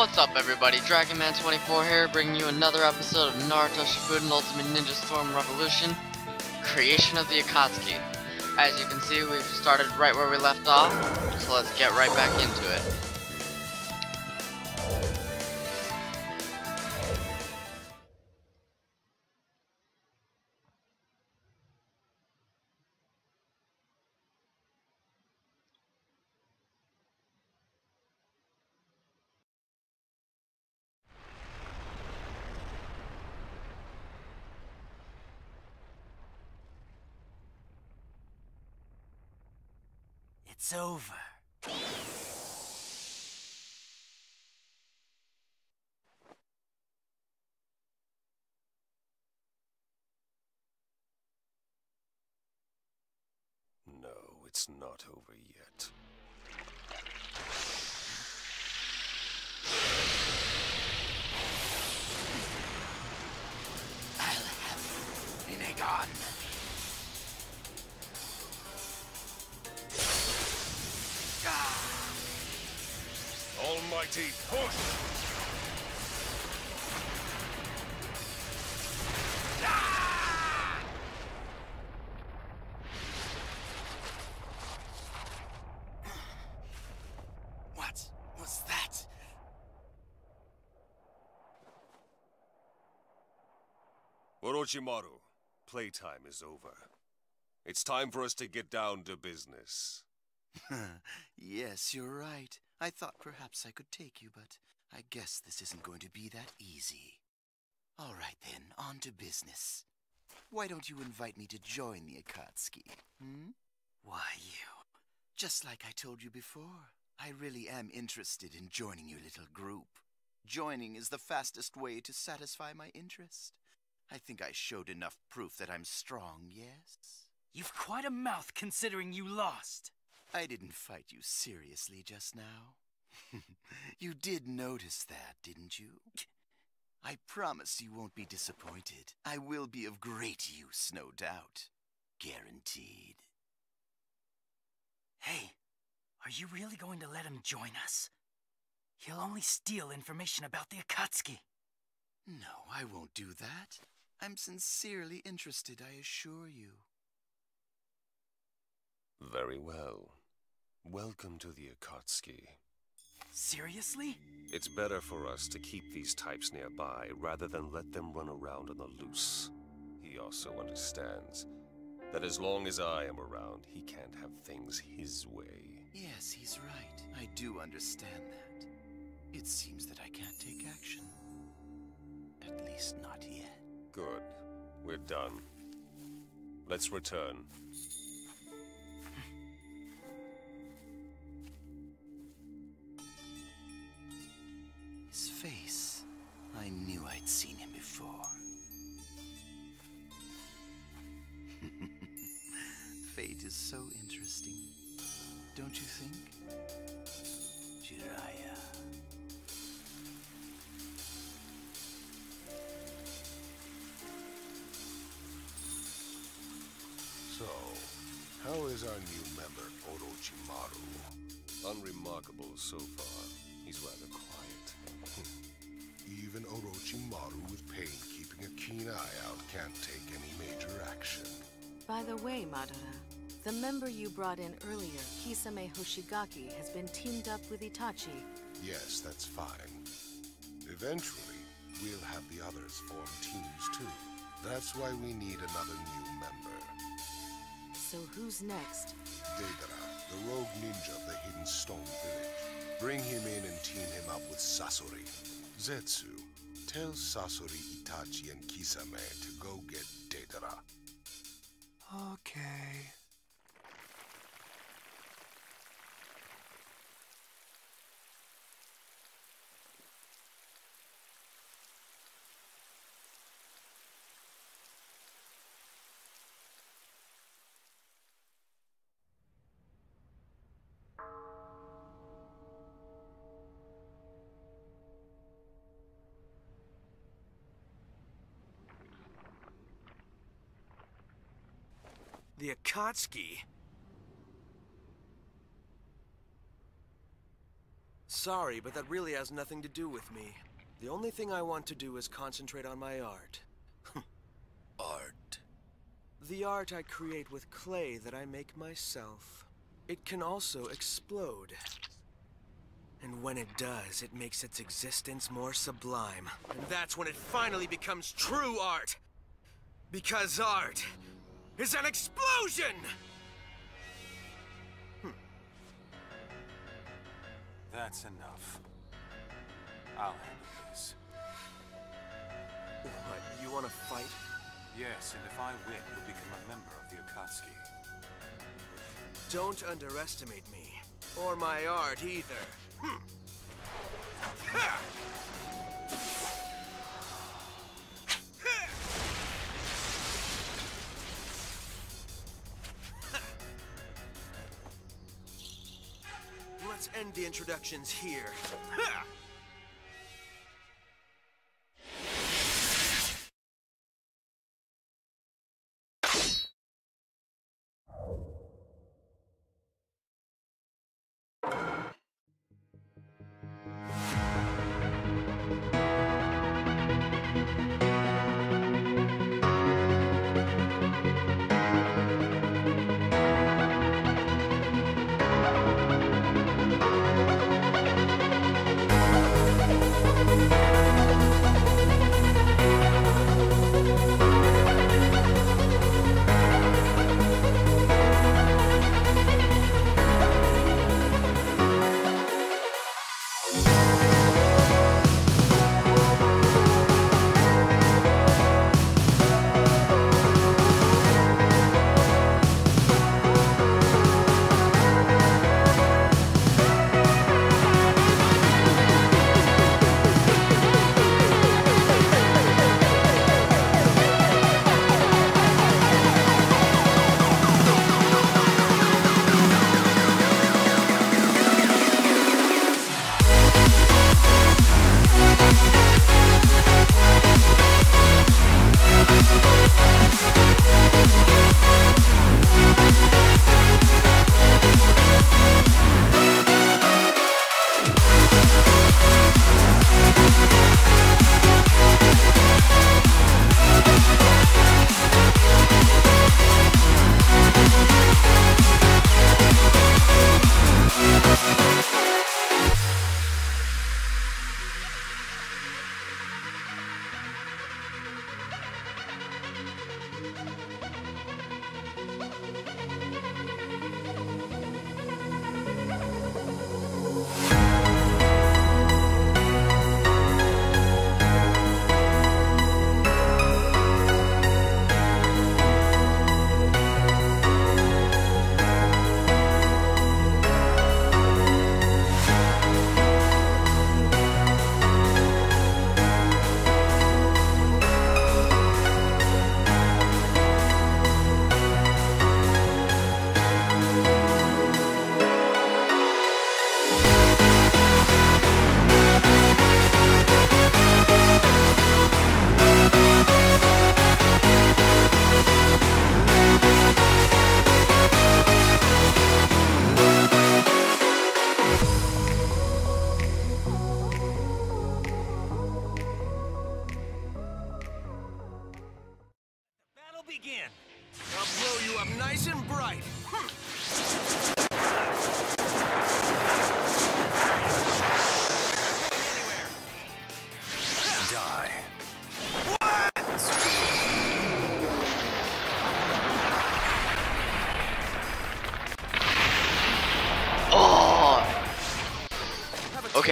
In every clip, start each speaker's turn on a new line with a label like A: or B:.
A: What's up everybody, Dragonman24 here, bringing you another episode of Naruto Shippuden Ultimate Ninja Storm Revolution, Creation of the Akatsuki. As you can see, we've started right where we left off, so let's get right back into it.
B: It's over.
C: No, it's not over yet.
B: I'll have Rinnegan.
C: Almighty push! Ah!
B: What was that?
C: Orochimaru, playtime is over. It's time for us to get down to business.
B: yes, you're right. I thought perhaps I could take you, but I guess this isn't going to be that easy. All right then, on to business. Why don't you invite me to join the Akatsuki? Hmm? Why, you. Just like I told you before, I really am interested in joining your little group. Joining is the fastest way to satisfy my interest. I think I showed enough proof that I'm strong, yes?
D: You've quite a mouth considering you lost.
B: I didn't fight you seriously just now. you did notice that, didn't you? I promise you won't be disappointed. I will be of great use, no doubt. Guaranteed.
D: Hey, are you really going to let him join us? He'll only steal information about the Akatsuki.
B: No, I won't do that. I'm sincerely interested, I assure you.
C: Very well. Welcome to the Akatsuki.
D: Seriously?
C: It's better for us to keep these types nearby rather than let them run around on the loose. He also understands that as long as I am around, he can't have things his way.
B: Yes, he's right. I do understand that. It seems that I can't take action. At least not yet.
C: Good. We're done. Let's return.
B: Don't you think? Jiraiya.
E: So, how is our new member, Orochimaru?
C: Unremarkable so far. He's rather quiet.
E: Even Orochimaru with Pain keeping a keen eye out can't take any major action.
F: By the way, Madara, the member you brought in earlier, Kisame Hoshigaki, has been teamed up with Itachi.
E: Yes, that's fine. Eventually, we'll have the others form teams too. That's why we need another new member.
F: So who's next?
E: Deidara, the rogue ninja of the Hidden Stone Village. Bring him in and team him up with Sasori. Zetsu, tell Sasori, Itachi, and Kisame to go get
D: The Akatsuki?
G: sorry, but that really has nothing to do with me. The only thing I want to do is concentrate on my art.
B: Art.
G: The art I create with clay that I make myself. It can also explode. And when it does, it makes its existence more sublime. And that's when it finally becomes true art. Because art is an explosion!
H: That's enough. I'll handle this.
G: What, you want to fight?
H: Yes, and if I win, you'll become a member of the Akatsuki.
G: Don't underestimate me. Or my art either. Hmm. End the introductions here. Ha!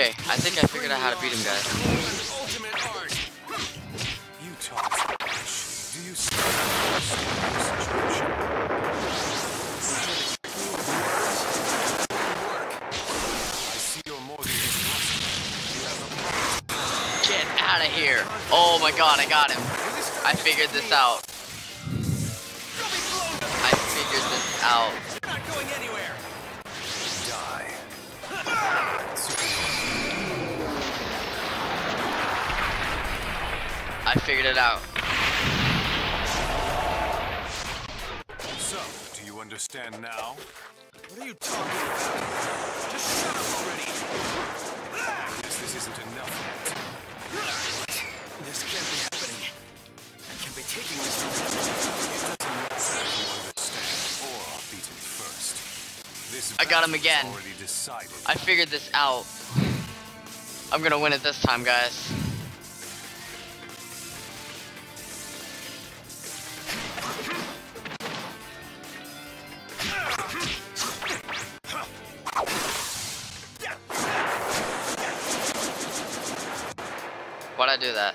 A: Okay, I think I figured out how to beat him, guys.
G: Ultimate art.
H: You talk rubbish. Do you still understand the situation? I see you're more than just rusty. You have a problem.
A: Get out of here! Oh my god, I got him. I figured this out.
G: You'll be blown to
A: I figured this out. I figured it out.
H: So, do you understand now?
G: What are you talking about? Just shut up already.
H: this isn't enough yet.
D: This can't be happening. I can't be taking this from him.
H: It doesn't matter if you understand or are beaten first. This
A: I got him again. I figured this out. I'm gonna win it this time, guys. Why'd I do that?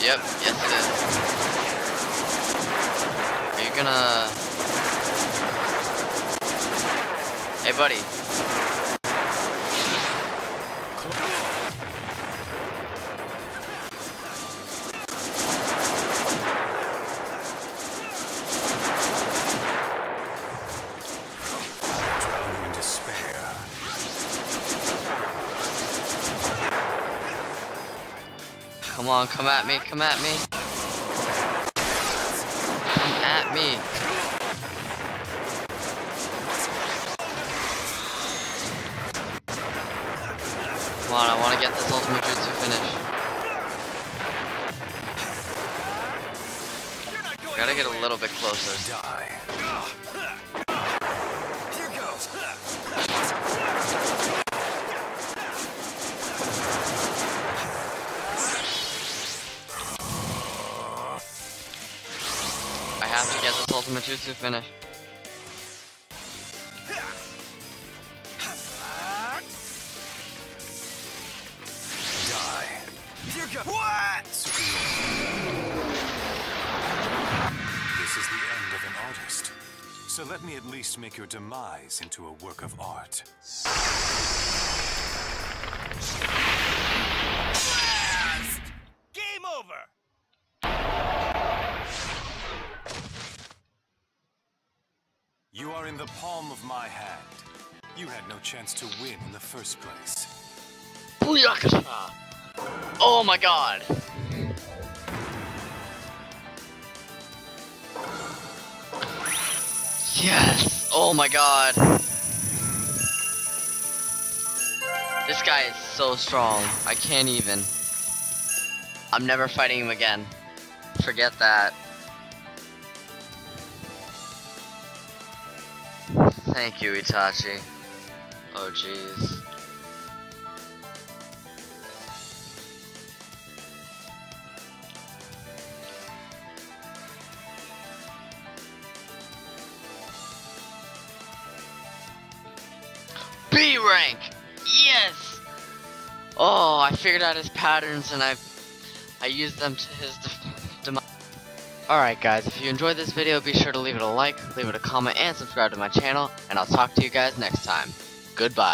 A: Yep, yes it is. Are you gonna... Hey buddy. Come on, come at me, come at me. Come at me. Come on, I want to get this ultimate jutsu finish. Gotta get a little bit closer. Jutsu finish.
H: Die.
D: What?
H: This is the end of an artist. So let me at least make your demise into a work of art. The palm of my hand. You had no chance to win in the first place.
A: Booyakasha! Oh my god! Yes! Oh my god! This guy is so strong. I can't even. I'm never fighting him again. Forget that. Thank you, Itachi. Oh jeez. B rank! Yes! Oh, I figured out his patterns and I I used them to his demise. Alright guys, if you enjoyed this video, be sure to leave it a like, leave it a comment, and subscribe to my channel, and I'll talk to you guys next time. Goodbye.